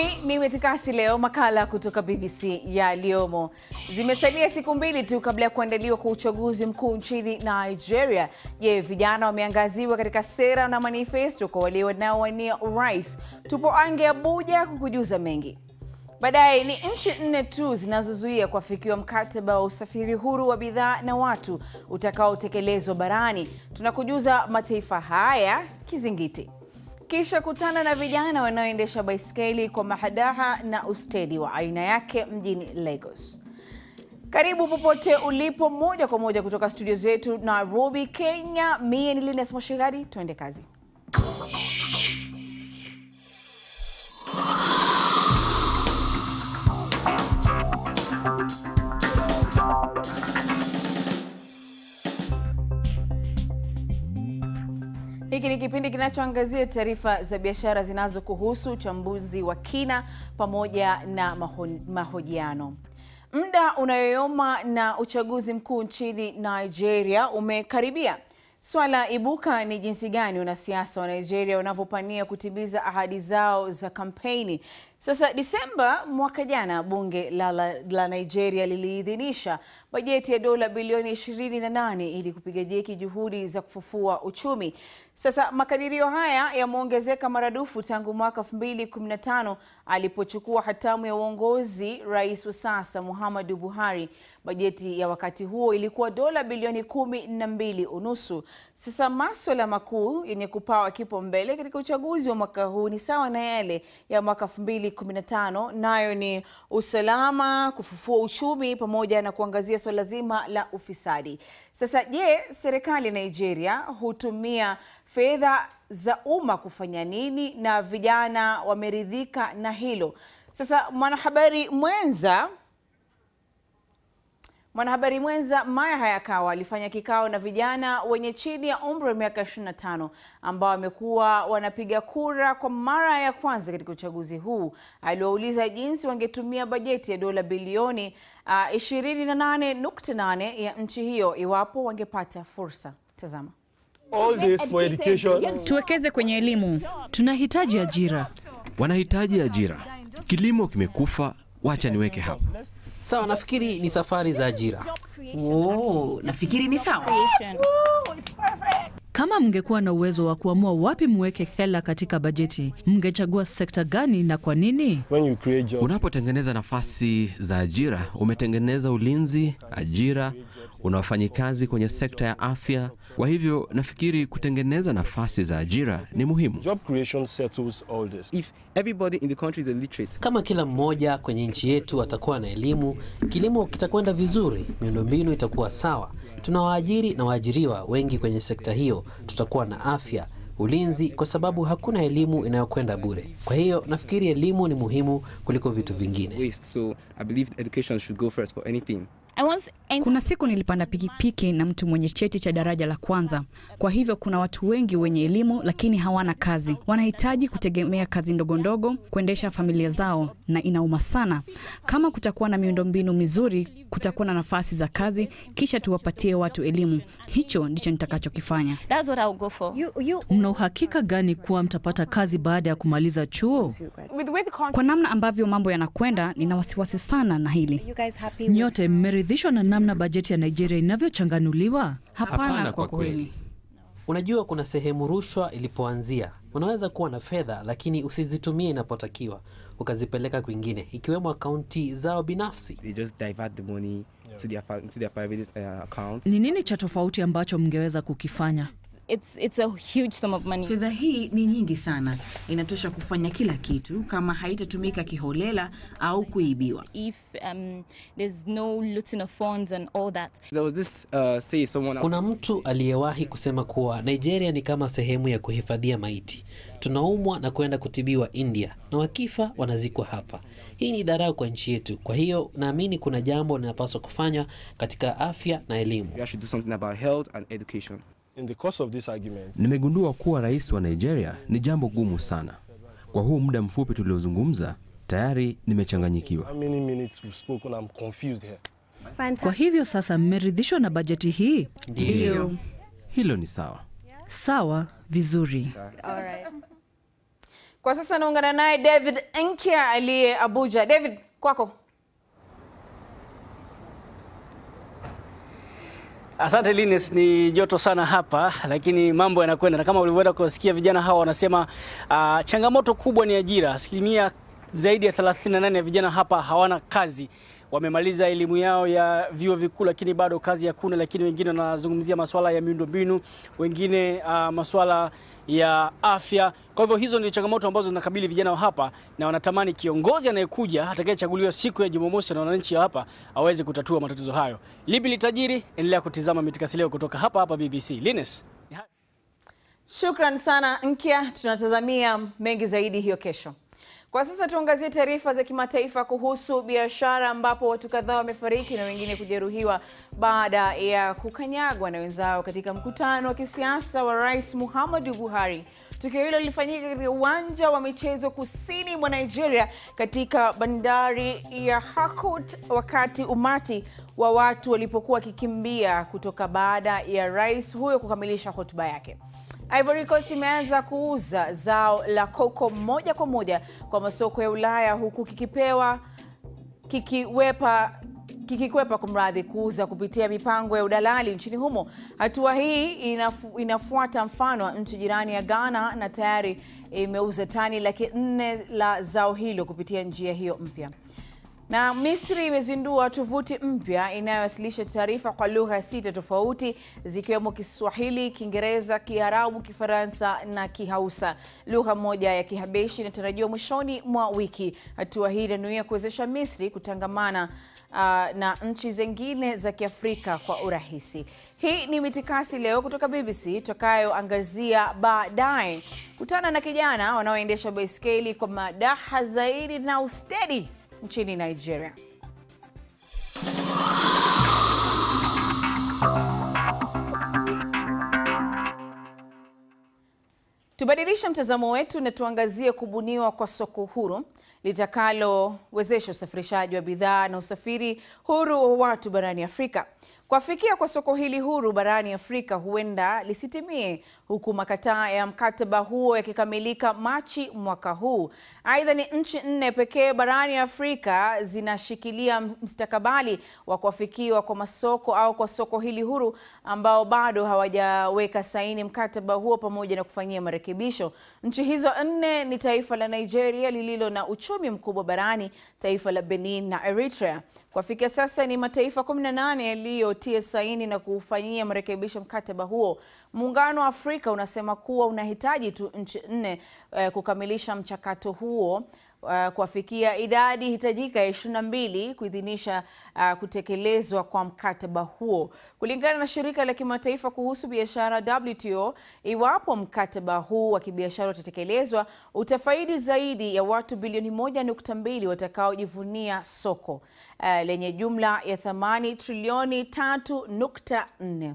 Hii ni Wetukasi Leo, makala kutoka BBC ya Liomo. Zimesalia siku mbili tu kabla ya kuandaliwa kwa uchaguzi mkuu nchini Nigeria. Je, vijana wameangaziwa katika sera na manifesto kwa wale wanaowania urais? Tupo ange Abuja kukujuza mengi. Baadaye ni nchi nne tu zinazozuia kuafikiwa mkataba wa usafiri huru wa bidhaa na watu utakaotekelezwa barani. Tunakujuza mataifa haya kizingiti kisha kutana na vijana wanaoendesha baiskeli kwa mahadaha na ustedi wa aina yake mjini Lagos. Karibu popote ulipo, moja kwa moja kutoka studio zetu Nairobi, Kenya. Mie ni Linus Moshigadi, tuende kazi. Ni kipindi kinachoangazia taarifa za biashara zinazokuhusu, uchambuzi wa kina pamoja na maho, mahojiano. Muda unayoyoma na uchaguzi mkuu nchini Nigeria umekaribia. Swala ibuka ni jinsi gani wanasiasa wa Nigeria wanavyopania kutimiza ahadi zao za kampeni. Sasa Disemba mwaka jana, bunge la, la, la Nigeria liliidhinisha bajeti ya dola bilioni 28 ili kupiga jeki juhudi za kufufua uchumi. Sasa makadirio haya yameongezeka maradufu tangu mwaka 2015 alipochukua hatamu ya uongozi rais wa sasa Muhammadu Buhari. Bajeti ya wakati huo ilikuwa dola bilioni kumi na mbili unusu. Sasa maswala makuu yenye kupawa kipaumbele katika uchaguzi wa mwaka huu ni sawa na yale ya mwaka 2015, nayo ni usalama, kufufua uchumi pamoja na kuangazia swala zima la ufisadi. Sasa je, serikali ya Nigeria hutumia fedha za umma kufanya nini na vijana wameridhika na hilo? Sasa mwanahabari mwenza Mwanahabari mwenza Maya Hayakawa alifanya kikao na vijana wenye chini ya umri wa miaka 25 ambao wamekuwa wanapiga kura kwa mara ya kwanza katika uchaguzi huu. Aliwauliza jinsi wangetumia bajeti ya dola bilioni uh, 28.8 ya nchi hiyo iwapo wangepata fursa. Tazama. All this for education. Tuwekeze kwenye elimu. Tunahitaji ajira. Wanahitaji ajira. Kilimo kimekufa, wacha niweke hapa. Sawa, nafikiri ni safari za ajira. Oh, nafikiri ni sawa. Kama mngekuwa na uwezo wa kuamua wapi mweke hela katika bajeti, mngechagua sekta gani na kwa nini? Unapotengeneza nafasi za ajira, umetengeneza ulinzi, ajira, una wafanyikazi kwenye sekta ya afya. Kwa hivyo nafikiri kutengeneza nafasi za ajira ni muhimu. Everybody in the country is illiterate, Kama kila mmoja kwenye nchi yetu atakuwa na elimu, kilimo kitakwenda vizuri, miundombinu itakuwa sawa, tuna waajiri na waajiriwa wengi kwenye sekta hiyo, tutakuwa na afya, ulinzi, kwa sababu hakuna elimu inayokwenda bure. Kwa hiyo nafikiri elimu ni muhimu kuliko vitu vingine. So I believe education should go first for anything. Kuna siku nilipanda pikipiki na mtu mwenye cheti cha daraja la kwanza. Kwa hivyo kuna watu wengi wenye elimu lakini hawana kazi, wanahitaji kutegemea kazi ndogo ndogo kuendesha familia zao, na inauma sana. Kama kutakuwa na miundombinu mizuri, kutakuwa na nafasi za kazi, kisha tuwapatie watu elimu. Hicho ndicho nitakachokifanya. Mna uhakika gani kuwa mtapata kazi baada ya kumaliza chuo? Kwa namna ambavyo mambo yanakwenda, nina wasiwasi sana na hili. Nyote mmeridhishwa na namna bajeti ya Nigeria inavyochanganuliwa? Hapana, Hapana, kwa kweli. kweli. Unajua, kuna sehemu rushwa ilipoanzia. Unaweza kuwa na fedha lakini usizitumie inapotakiwa, ukazipeleka kwingine, ikiwemo akaunti zao binafsi. They just divert the money to their to their private uh, accounts. Ni nini cha tofauti ambacho mngeweza kukifanya? It's it's a huge sum of money. Fedha hii ni nyingi sana, inatosha kufanya kila kitu kama haitatumika kiholela au kuibiwa. If um, there's no looting of funds and all that. There was this uh, say someone else. Kuna mtu aliyewahi kusema kuwa Nigeria ni kama sehemu ya kuhifadhia maiti. Tunaumwa na kwenda kutibiwa India, na wakifa wanazikwa hapa. Hii ni dharau kwa nchi yetu. Kwa hiyo naamini kuna jambo linapaswa kufanywa katika afya na elimu. Nimegundua kuwa rais wa Nigeria ni jambo gumu sana. Kwa huu muda mfupi tuliozungumza, tayari nimechanganyikiwa. how many minutes we've spoken, I'm confused here. Kwa hivyo sasa mmeridhishwa na bajeti hii? Hilo ni sawa. Sawa, vizuri. Kwa sasa naungana naye David Nkya aliye Abuja. David, kwako. Asante Linus, ni joto sana hapa, lakini mambo yanakwenda na kama ulivyoenda kuwasikia vijana hawa wanasema uh, changamoto kubwa ni ajira. Asilimia zaidi ya 38 ya vijana hapa hawana kazi wamemaliza elimu yao ya vyuo vikuu lakini bado kazi hakuna. Lakini wengine wanazungumzia masuala ya miundombinu, wengine uh, masuala ya afya. Kwa hivyo hizo ndio changamoto ambazo zinakabili vijana wa hapa, na wanatamani kiongozi anayekuja atakayechaguliwa siku ya Jumamosi na wananchi wa hapa aweze kutatua matatizo hayo. Lipi litajiri? Endelea kutizama Mitikasi Leo kutoka hapa hapa BBC. Linus. Shukran sana Nkya, tunatazamia mengi zaidi hiyo kesho. Kwa sasa tuangazie taarifa za kimataifa kuhusu biashara ambapo watu kadhaa wamefariki na wengine kujeruhiwa baada ya kukanyagwa na wenzao katika mkutano wa kisiasa wa Rais Muhammadu Buhari. Tukio hilo lilifanyika katika uwanja wa michezo kusini mwa Nigeria katika bandari ya Harcourt wakati umati wa watu walipokuwa wakikimbia kutoka baada ya rais huyo kukamilisha hotuba yake. Ivory Coast imeanza kuuza zao la koko moja kwa moja kwa masoko ya Ulaya huku kikipewa kikiwepa kikikwepa kumradhi kuuza kupitia mipango ya udalali nchini humo. Hatua hii inafu, inafuata mfano wa nchi jirani ya Ghana na tayari imeuza tani laki nne la zao hilo kupitia njia hiyo mpya. Na Misri imezindua tovuti mpya inayowasilisha taarifa kwa lugha sita tofauti zikiwemo Kiswahili, Kiingereza, Kiarabu, Kifaransa na Kihausa. Lugha moja ya Kihabeshi inatarajiwa mwishoni mwa wiki. Hatua hii inanuia kuwezesha Misri kutangamana uh, na nchi zingine za Kiafrika kwa urahisi. Hii ni Mitikasi Leo kutoka BBC tutakayoangazia baadaye. Kutana na kijana wanaoendesha baiskeli kwa madaha zaidi na ustedi nchini Nigeria. Tubadilishe mtazamo wetu na tuangazie kubuniwa kwa soko huru litakalowezesha usafirishaji wa bidhaa na usafiri huru wa watu barani Afrika. Kuafikia kwa soko hili huru barani Afrika huenda lisitimie huku makataa ya mkataba huo yakikamilika Machi mwaka huu. Aidha, ni nchi nne pekee barani Afrika zinashikilia mstakabali wa kuafikiwa kwa masoko au kwa soko hili huru ambao bado hawajaweka saini mkataba huo pamoja na kufanyia marekebisho. Nchi hizo nne ni taifa la Nigeria lililo na uchumi mkubwa barani, taifa la Benin na Eritrea. Kufikia sasa ni mataifa 18 yaliyotia saini na kufanyia marekebisho mkataba huo. Muungano wa Afrika unasema kuwa unahitaji tu nchi nne eh, kukamilisha mchakato huo uh, kuafikia idadi hitajika ya 22 kuidhinisha uh, kutekelezwa kwa mkataba huo. Kulingana na shirika la kimataifa kuhusu biashara WTO, iwapo mkataba huu wa kibiashara utatekelezwa, utafaidi zaidi ya watu bilioni 1.2 watakaojivunia soko uh, lenye jumla ya thamani trilioni 3.4.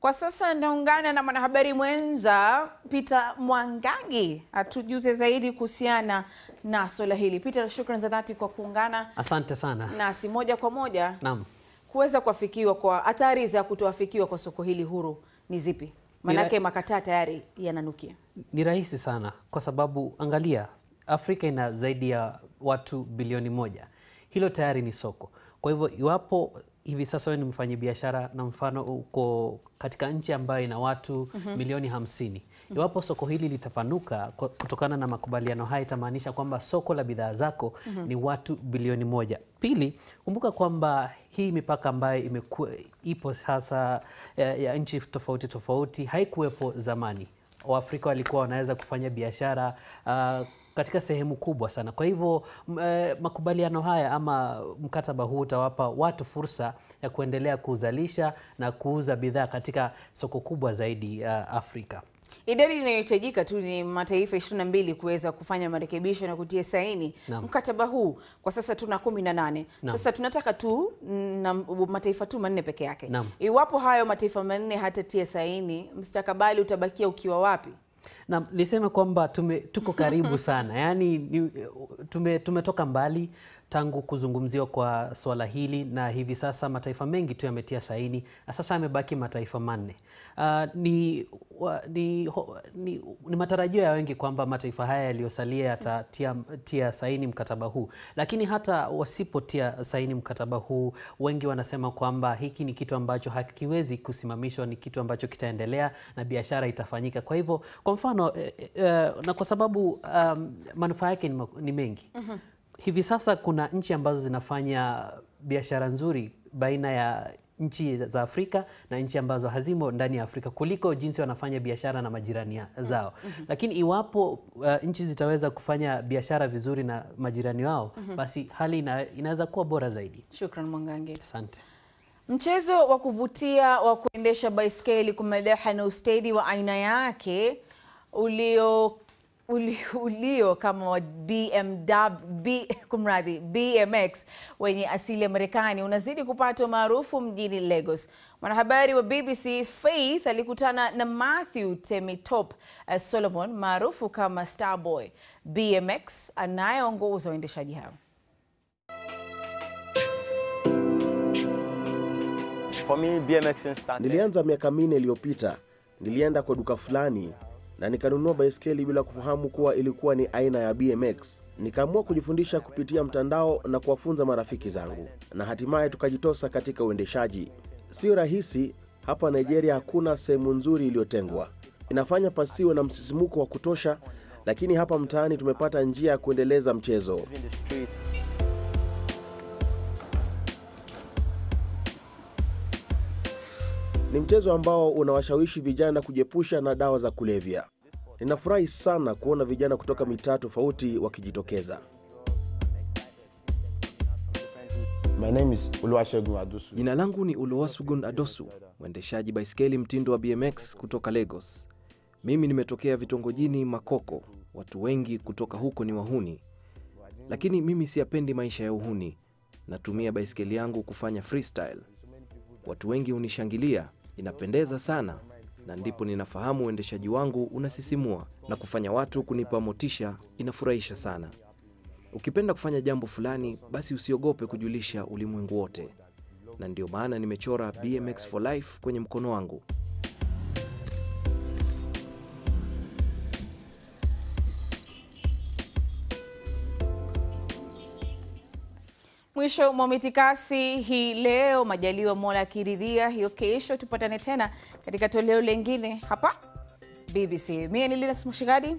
Kwa sasa naungana na mwanahabari mwenza Peter Mwangangi atujuze zaidi kuhusiana na swala hili. Peter, shukrani za dhati kwa kuungana Asante sana. nasi moja kwa moja. Naam. Kuweza kuafikiwa kwa athari za kutoafikiwa kwa soko hili huru ni zipi? Maanake makataa tayari yananukia. Ni rahisi sana kwa sababu angalia, Afrika ina zaidi ya watu bilioni moja. Hilo tayari ni soko. Kwa hivyo iwapo hivi sasa wewe ni mfanyabiashara na mfano uko katika nchi ambayo ina watu mm -hmm. milioni hamsini, iwapo soko hili litapanuka kutokana na makubaliano haya, itamaanisha kwamba soko la bidhaa zako mm -hmm. ni watu bilioni moja. Pili, kumbuka kwamba hii mipaka ambayo imekuwa ipo sasa ya, ya nchi tofauti tofauti haikuwepo zamani. Waafrika walikuwa wanaweza kufanya biashara uh, katika sehemu kubwa sana. Kwa hivyo eh, makubaliano haya ama mkataba huu utawapa watu fursa ya kuendelea kuzalisha na kuuza bidhaa katika soko kubwa zaidi uh, Afrika. Idadi inayohitajika tu ni mataifa 22 kuweza kufanya marekebisho na kutia saini Naam. mkataba huu. Kwa sasa tuna kumi 18. nane. Sasa tunataka tu na mataifa tu manne peke yake. Naam. Iwapo hayo mataifa manne hatatia saini, mstakabali utabakia ukiwa wapi? Na niseme kwamba tume, tuko karibu sana yaani tume, mbali tangu kuzungumziwa kwa swala hili, na hivi sasa mataifa mengi tu yametia saini, sasa yamebaki mataifa manne. Uh, ni, wa, ni, ho, ni, ni matarajio ya wengi kwamba mataifa haya yaliyosalia yatatia tia saini mkataba huu, lakini hata wasipotia saini mkataba huu, wengi wanasema kwamba hiki ni kitu ambacho hakiwezi kusimamishwa, ni kitu ambacho kitaendelea na biashara itafanyika. Kwa hivyo, kwa mfano eh, eh, na kwa sababu um, manufaa yake ni, ni mengi mm -hmm. hivi sasa kuna nchi ambazo zinafanya biashara nzuri baina ya nchi za Afrika na nchi ambazo hazimo ndani ya Afrika kuliko jinsi wanafanya biashara na majirani zao. mm -hmm. Lakini iwapo uh, nchi zitaweza kufanya biashara vizuri na majirani wao, mm -hmm. basi hali ina, inaweza kuwa bora zaidi. Shukran Mwangange. Asante. Mchezo wa kuvutia wa kuendesha baiskeli kumeleha na ustedi wa aina yake ulio ulio, ulio kama wa BMW, B, kumradhi BMX wenye asili ya Marekani unazidi kupata umaarufu mjini Lagos. Mwanahabari wa BBC Faith alikutana na Matthew Temitop uh, Solomon maarufu kama Starboy BMX anayeongoza waendeshaji hao. For me, BMX started. Nilianza miaka minne iliyopita. Nilienda kwa duka fulani na nikanunua baiskeli bila kufahamu kuwa ilikuwa ni aina ya BMX. Nikaamua kujifundisha kupitia mtandao na kuwafunza marafiki zangu, na hatimaye tukajitosa katika uendeshaji. Sio rahisi. Hapa Nigeria hakuna sehemu nzuri iliyotengwa, inafanya pasiwe na msisimuko wa kutosha, lakini hapa mtaani tumepata njia ya kuendeleza mchezo. Ni mchezo ambao unawashawishi vijana kujiepusha na dawa za kulevya. Ninafurahi sana kuona vijana kutoka mitaa tofauti wakijitokeza. My name is Oluwasegun Adosu. Jina langu ni Oluwasugun Adosu, mwendeshaji baiskeli mtindo wa BMX kutoka Lagos. Mimi nimetokea vitongojini Makoko. Watu wengi kutoka huko ni wahuni, lakini mimi siyapendi maisha ya uhuni. Natumia baiskeli yangu kufanya freestyle. Watu wengi hunishangilia, inapendeza sana, na ndipo ninafahamu uendeshaji wangu unasisimua na kufanya watu kunipa motisha, inafurahisha sana. Ukipenda kufanya jambo fulani, basi usiogope kujulisha ulimwengu wote, na ndio maana nimechora BMX for life kwenye mkono wangu. Mwisho mwa mitikasi hii leo, majaliwa Mola akiridhia, hiyo kesho tupatane tena katika toleo lengine hapa BBC. Mie ni Linus Mushigadi,